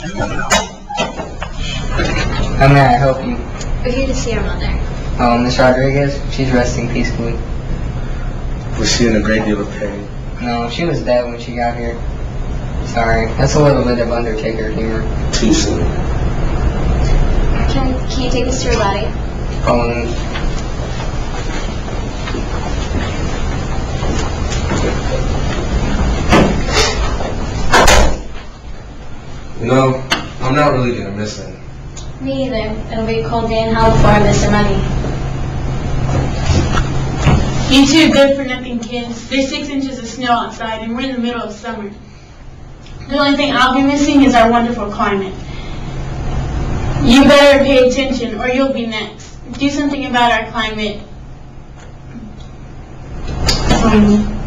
How may I help you? We're here to see our mother. Oh, Miss Rodriguez? She's resting peacefully. Was she in a great deal of pain? No, she was dead when she got here. Sorry, that's a little bit of Undertaker humor. Too soon. Can, can you take us to her body? Um, You know, I'm not really gonna miss him. Me either. It'll be a cold day in hell before I miss her money. You two good for nothing kids. There's six inches of snow outside and we're in the middle of summer. The only thing I'll be missing is our wonderful climate. You better pay attention or you'll be next. Do something about our climate. Um,